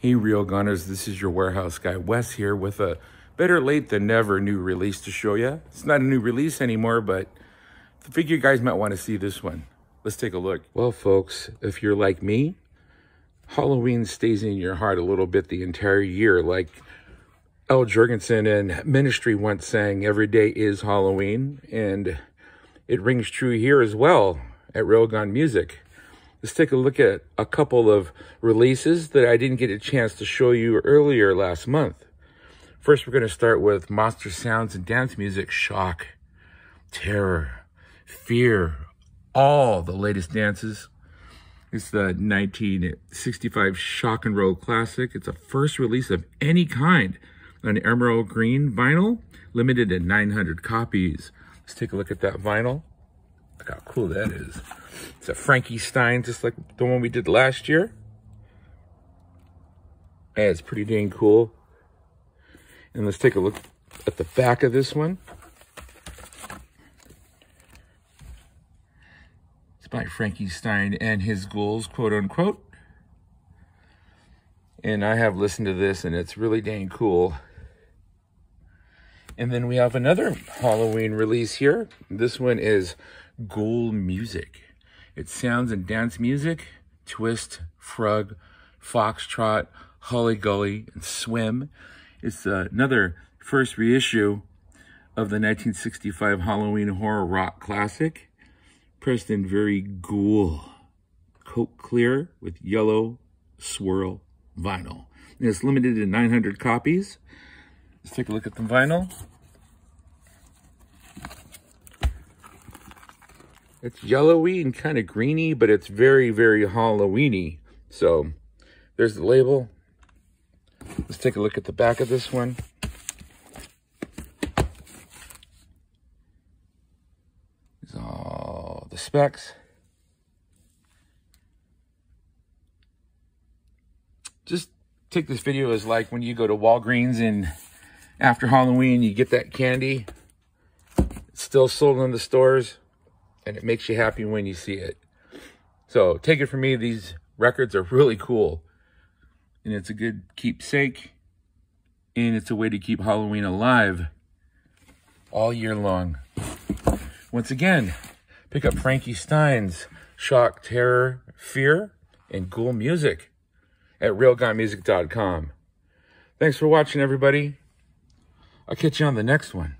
Hey, Real Gunners, this is your warehouse guy, Wes, here with a better late than never new release to show you. It's not a new release anymore, but I figure you guys might want to see this one. Let's take a look. Well, folks, if you're like me, Halloween stays in your heart a little bit the entire year. Like Al Jourgensen and Ministry once sang, every day is Halloween. And it rings true here as well at Real Gone Music. Let's take a look at a couple of releases that I didn't get a chance to show you earlier last month. First, we're going to start with Monster Sounds and Dance Music, Shock, Terror, Fear, all the latest dances. It's the 1965 Shock and Roll Classic. It's a first release of any kind on emerald green vinyl, limited to 900 copies. Let's take a look at that vinyl. Look how cool that is. It's a Frankie Stein, just like the one we did last year. And it's pretty dang cool. And let's take a look at the back of this one. It's by Frankie Stein and his ghouls, quote unquote. And I have listened to this and it's really dang cool. And then we have another Halloween release here. This one is Ghoul Music. It's sounds and dance music, twist, frug, foxtrot, hully gully, and swim. It's uh, another first reissue of the 1965 Halloween horror rock classic. Pressed in very ghoul, Coke clear with yellow swirl vinyl. And it's limited to 900 copies. Let's take a look at the vinyl. It's yellowy and kind of greeny, but it's very, very Halloweeny. So there's the label. Let's take a look at the back of this one. These all the specs. Just take this video as like when you go to Walgreens and after Halloween, you get that candy. It's still sold in the stores and it makes you happy when you see it. So take it from me, these records are really cool. And it's a good keepsake. And it's a way to keep Halloween alive all year long. Once again, pick up Frankie Stein's Shock, Terror, Fear, and Ghoul Music at RealGoneMusic.com. Thanks for watching, everybody. I'll catch you on the next one.